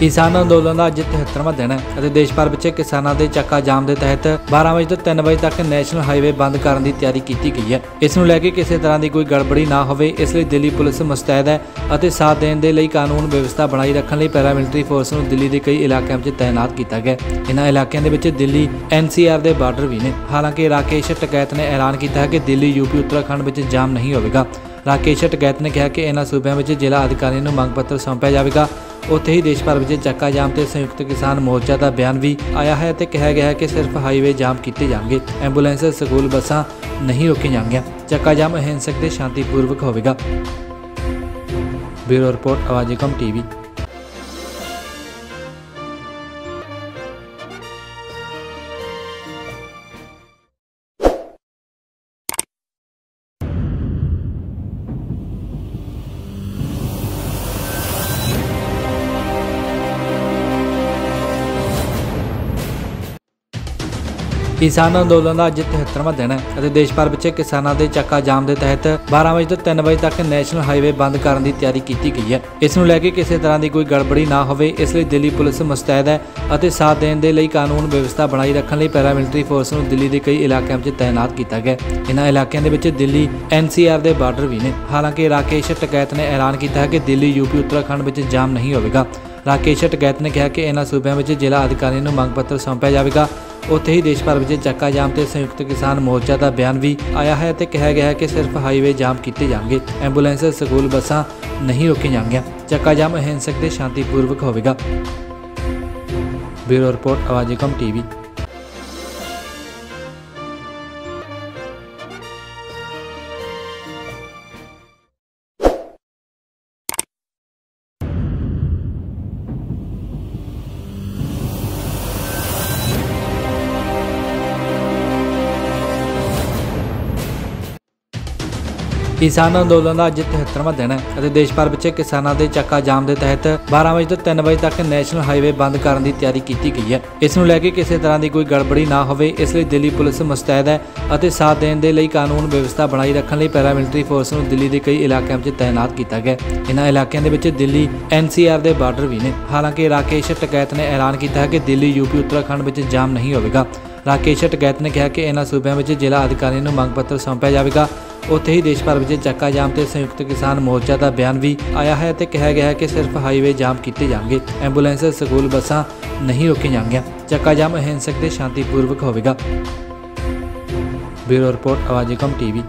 ਕਿਸਾਨ ਅੰਦੋਲਨ ਦਾ ਅੱਜ 73ਵਾਂ ਦਿਨ ਹੈ ਅਤੇ ਦੇਸ਼ ਭਰ ਵਿੱਚ ਕਿਸਾਨਾਂ ਦੇ ਚੱਕਾ ਜਾਮ ਦੇ ਤਹਿਤ 12 ਵਜੇ ਤੋਂ 3 ਵਜੇ ਤੱਕ ਨੈਸ਼ਨਲ ਹਾਈਵੇ ਬੰਦ ਕਰਨ ਦੀ ਤਿਆਰੀ ਕੀਤੀ ਗਈ ਹੈ। ਇਸ ਨੂੰ ਲੈ ਕੇ ਕਿਸੇ ਤਰ੍ਹਾਂ ਦੀ ਕੋਈ ਗੜਬੜੀ ਨਾ ਹੋਵੇ, ਇਸ ਲਈ ਦਿੱਲੀ ਪੁਲਿਸ ਮੁਸਤੈਦ ਹੈ ਅਤੇ ਸਾਥ ਦੇਣ ਦੇ ਲਈ ਕਾਨੂੰਨ ਵਿਵਸਥਾ ਬਣਾਈ ਰੱਖਣ ਲਈ ਪੈਰਾਮਿਲਟਰੀ ਫੋਰਸ ਨੂੰ ਦਿੱਲੀ ਦੇ ਕਈ ਇਲਾਕਿਆਂ ਵਿੱਚ ਤਾਇਨਾਤ ਕੀਤਾ ਗਿਆ ਇਹਨਾਂ ਇਲਾਕਿਆਂ ਦੇ ਵਿੱਚ ਦਿੱਲੀ ਐਨਸੀਆਰ ਦੇ ਬਾਰਡਰ ਵੀ ਨੇ। ਹਾਲਾਂਕਿ ਰਾਕੇਸ਼ ਟਕੈਤ ਨੇ ਐਲਾਨ ਕੀਤਾ ਹੈ ਕਿ ਦਿੱਲੀ ਯੂਪੀ ਉੱਤਰਾਖੰਡ ਵਿੱਚ ਜਾਮ ਨਹੀਂ ਹੋਵੇਗਾ। ਰਾਕੇਸ਼ ਟਕੈਤ ਨੇ ਕਿਹਾ ਕਿ ਇਹਨਾਂ ਸੂਬਿਆਂ ਵਿੱਚ ਜ਼ਿਲ੍ਹਾ ਅਧਿਕਾਰੀਆਂ ਨੂੰ ਮੰਗ ਪੱਤਰ ਸੌਂਪਿਆ ਜਾਵੇਗਾ। ਉੱਥੇ ਹੀ ਦੇਸ਼ ਭਰ ਵਿੱਚ ਚੱਕਾ ਜਾਮ ਤੇ ਸੰਯੁਕਤ ਕਿਸਾਨ ਮੋਰਚਾ ਦਾ ਬਿਆਨ ਵੀ ਆਇਆ ਹੈ ਤੇ ਕਿਹਾ ਗਿਆ ਹੈ ਕਿ ਸਿਰਫ ਹਾਈਵੇ ਜਾਮ ਕੀਤੇ ਜਾਣਗੇ, ਐਂਬੂਲੈਂਸ, ਸਕੂਲ, ਬੱਸਾਂ ਨਹੀਂ ਰੋਕੀਆਂ ਜਾਣਗੀਆਂ। ਚੱਕਾ ਜਾਮ ਅਹਿੰਸਕ ਤੇ ਸ਼ਾਂਤੀਪੂਰਵਕ ਹੋਵੇਗਾ। Bureau report, Awaaze Qaum TV. ਕਿਸਾਨ ਅੰਦੋਲਨ ਦਾ ਅੱਜ 73ਵਾਂ ਦਿਨ ਹੈ ਅਤੇ ਦੇਸ਼ ਭਰ ਵਿੱਚ ਕਿਸਾਨਾਂ ਦੇ ਚੱਕਾ ਜਾਮ ਦੇ ਤਹਿਤ 12 ਵਜੇ ਤੋਂ 3 ਵਜੇ ਤੱਕ ਨੈਸ਼ਨਲ ਹਾਈਵੇ ਬੰਦ ਕਰਨ ਦੀ ਤਿਆਰੀ ਕੀਤੀ ਗਈ ਹੈ। ਇਸ ਨੂੰ ਲੈ ਕੇ ਕਿਸੇ ਤਰ੍ਹਾਂ ਦੀ ਕੋਈ ਗੜਬੜੀ ਨਾ ਹੋਵੇ, ਇਸ ਲਈ ਦਿੱਲੀ ਪੁਲਿਸ ਮੁਸਤੈਦ ਹੈ ਅਤੇ ਸਾਥ ਦੇਣ ਦੇ ਲਈ ਕਾਨੂੰਨ ਵਿਵਸਥਾ ਬਣਾਈ ਰੱਖਣ ਲਈ ਪੈਰਾਮਿਲਟਰੀ ਫੋਰਸ ਨੂੰ ਦਿੱਲੀ ਦੇ ਕਈ ਇਲਾਕਿਆਂ ਵਿੱਚ ਤਾਇਨਾਤ ਕੀਤਾ ਗਿਆ ਇਹਨਾਂ ਇਲਾਕਿਆਂ ਦੇ ਵਿੱਚ ਦਿੱਲੀ ਐਨਸੀਆਰ ਦੇ ਬਾਰਡਰ ਵੀ ਨੇ। ਹਾਲਾਂਕਿ ਰਾਕੇਸ਼ ਟਕੈਤ ਨੇ ਐਲਾਨ ਕੀਤਾ ਹੈ ਕਿ ਦਿੱਲੀ ਯੂਪੀ ਉੱਤਰਾਖੰਡ ਵਿੱਚ ਜਾਮ ਨਹੀਂ ਹੋਵੇਗਾ। ਰਾਕੇਸ਼ ਟਕੈਤ ਨੇ ਕਿਹਾ ਕਿ ਇਹਨਾਂ ਸੂਬਿਆਂ ਵਿੱਚ ਜ਼ਿਲ੍ਹਾ ਅਧਿਕਾਰੀਆਂ ਨੂੰ ਮੰਗ ਪੱਤਰ ਸੌਂਪਿਆ ਜਾਵੇਗਾ। ਉੱਥੇ ਹੀ ਦੇਸ਼ ਭਰ ਵਿੱਚ ਚੱਕਾ ਜਾਮ ਤੇ ਸੰਯੁਕਤ ਕਿਸਾਨ ਮੋਰਚਾ ਦਾ ਬਿਆਨ ਵੀ ਆਇਆ ਹੈ ਤੇ ਕਿਹਾ ਗਿਆ ਹੈ ਕਿ ਸਿਰਫ ਹਾਈਵੇ ਜਾਮ ਕੀਤੇ ਜਾਣਗੇ, ਐਂਬੂਲੈਂਸ, ਸਕੂਲ, ਬੱਸਾਂ ਨਹੀਂ ਰੋਕੀਆਂ ਜਾਣਗੀਆਂ। ਚੱਕਾ ਜਾਮ ਅਹਿੰਸਕ ਤੇ ਸ਼ਾਂਤੀਪੂਰਵਕ ਹੋਵੇਗਾ। Bureau report, Awaaze Qaum TV. ਕਿਸਾਨ ਅੰਦੋਲਨ ਦਾ ਅੱਜ 73ਵਾਂ ਦਿਨ ਹੈ ਅਤੇ ਦੇਸ਼ ਭਰ ਵਿੱਚ ਕਿਸਾਨਾਂ ਦੇ ਚੱਕਾ ਜਾਮ ਦੇ ਤਹਿਤ 12 ਵਜੇ ਤੋਂ 3 ਵਜੇ ਤੱਕ ਨੈਸ਼ਨਲ ਹਾਈਵੇ ਬੰਦ ਕਰਨ ਦੀ ਤਿਆਰੀ ਕੀਤੀ ਗਈ ਹੈ। ਇਸ ਨੂੰ ਲੈ ਕੇ ਕਿਸੇ ਤਰ੍ਹਾਂ ਦੀ ਕੋਈ ਗੜਬੜੀ ਨਾ ਹੋਵੇ, ਇਸ ਲਈ ਦਿੱਲੀ ਪੁਲਿਸ ਮੁਸਤੈਦ ਹੈ ਅਤੇ ਸਾਥ ਦੇਣ ਦੇ ਲਈ ਕਾਨੂੰਨ ਵਿਵਸਥਾ ਬਣਾਈ ਰੱਖਣ ਲਈ ਪੈਰਾਮਿਲਟਰੀ ਫੋਰਸ ਨੂੰ ਦਿੱਲੀ ਦੇ ਕਈ ਇਲਾਕਿਆਂ ਵਿੱਚ ਤਾਇਨਾਤ ਕੀਤਾ ਗਿਆ ਇਹਨਾਂ ਇਲਾਕਿਆਂ ਦੇ ਵਿੱਚ ਦਿੱਲੀ ਐਨਸੀਆਰ ਦੇ ਬਾਰਡਰ ਵੀ ਨੇ। ਹਾਲਾਂਕਿ ਰਾਕੇਸ਼ ਟਕੈਤ ਨੇ ਐਲਾਨ ਕੀਤਾ ਹੈ ਕਿ ਦਿੱਲੀ ਯੂਪੀ ਉੱਤਰਾਖੰਡ ਵਿੱਚ ਜਾਮ ਨਹੀਂ ਹੋਵੇਗਾ। ਰਾਕੇਸ਼ ਟਕੈਤ ਨੇ ਕਿਹਾ ਕਿ ਇਹਨਾਂ ਸੂਬਿਆਂ ਵਿੱਚ ਜ਼ਿਲ੍ਹਾ ਅਧਿਕਾਰੀਆਂ ਨੂੰ ਮੰਗ ਪੱਤਰ ਸੌਂਪਿਆ ਜਾਵੇਗਾ ਉੱਥੇ ਹੀ ਦੇਸ਼ ਭਰ ਵਿੱਚ ਚੱਕਾ ਜਾਮ ਤੇ ਸੰਯੁਕਤ ਕਿਸਾਨ ਮੋਰਚਾ ਦਾ ਬਿਆਨ ਵੀ ਆਇਆ ਹੈ ਤੇ ਕਿਹਾ ਗਿਆ ਹੈ ਕਿ ਸਿਰਫ ਹਾਈਵੇ ਜਾਮ ਕੀਤੇ ਜਾਣਗੇ, ਐਂਬੂਲੈਂਸ, ਸਕੂਲ, ਬੱਸਾਂ ਨਹੀਂ ਰੋਕੀਆਂ ਜਾਣਗੀਆਂ। ਚੱਕਾ ਜਾਮ ਅਹਿੰਸਕ ਤੇ ਸ਼ਾਂਤੀਪੂਰਵਕ ਹੋਵੇਗਾ। Bureau report, Awaaze Qaum TV.